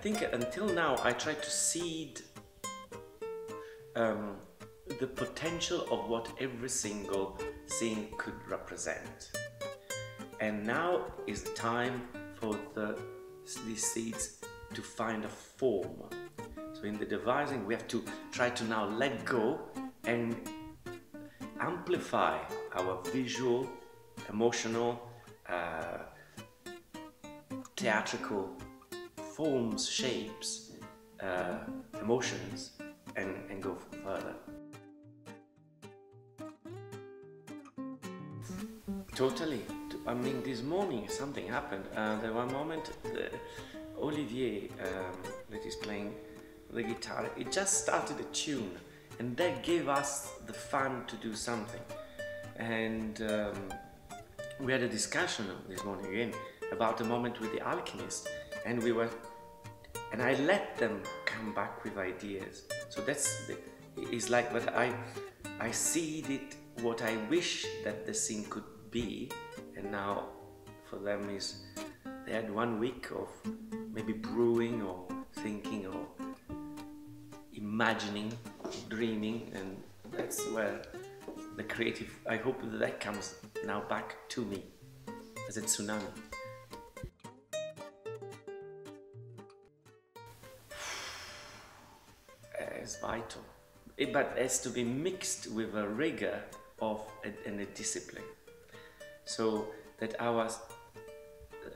think until now I tried to seed um, the potential of what every single scene could represent. And now is the time for the, these seeds to find a form. So in the devising, we have to try to now let go and amplify our visual, emotional, uh, theatrical forms, shapes, uh, emotions, and, and go further. Totally. I mean, this morning something happened. Uh, there was a moment, uh, Olivier, um, that is playing the guitar, it just started a tune, and that gave us the fun to do something. And um, we had a discussion this morning again about the moment with the alchemist, and we were, and I let them come back with ideas. So that's it's like, but I, I seed it what I wish that the scene could be, and now for them is they had one week of maybe brewing or thinking or imagining, dreaming, and that's where the creative. I hope that that comes now back to me as a tsunami. It's vital, it, but it has to be mixed with a rigor of a, and a discipline, so that our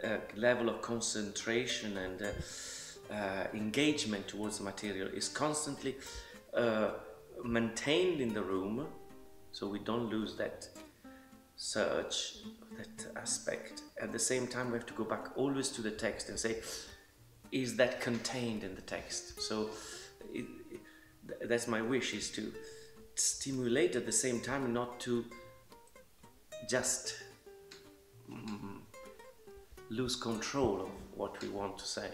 uh, level of concentration and uh, uh, engagement towards the material is constantly uh, maintained in the room so we don't lose that search that aspect. At the same time we have to go back always to the text and say is that contained in the text? So that's my wish is to stimulate at the same time not to just mm, lose control of what we want to say